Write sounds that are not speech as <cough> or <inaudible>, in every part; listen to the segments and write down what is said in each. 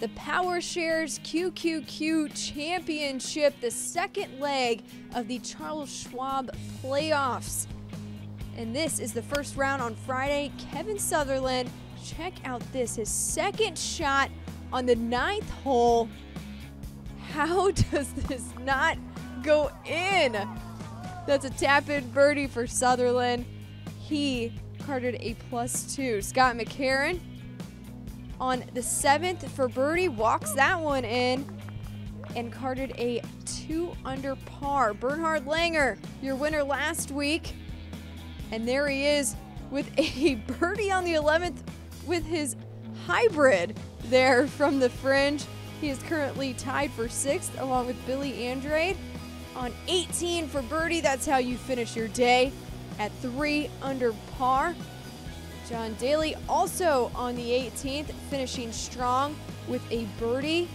the PowerShares QQQ Championship, the second leg of the Charles Schwab playoffs. And this is the first round on Friday. Kevin Sutherland, check out this, his second shot on the ninth hole. How <laughs> does this not go in? That's a tap in birdie for Sutherland. He carded a plus two. Scott McCarron on the seventh for birdie walks that one in and carded a two under par. Bernhard Langer, your winner last week. And there he is with a <laughs> birdie on the 11th with his hybrid there from the fringe. He is currently tied for sixth along with Billy Andrade on 18 for birdie. That's how you finish your day at three under par. John Daly also on the 18th, finishing strong with a birdie.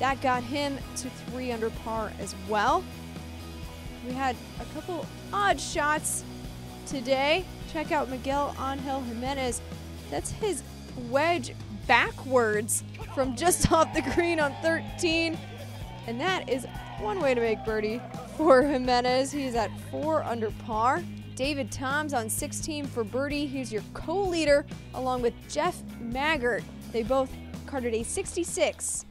That got him to three under par as well. We had a couple odd shots today. Check out Miguel Angel Jimenez. That's his wedge backwards from just <laughs> off the green on 13. And that is one way to make birdie for Jimenez. He's at four under par. David Toms on 16 for birdie. He's your co-leader along with Jeff Maggert. They both carded a 66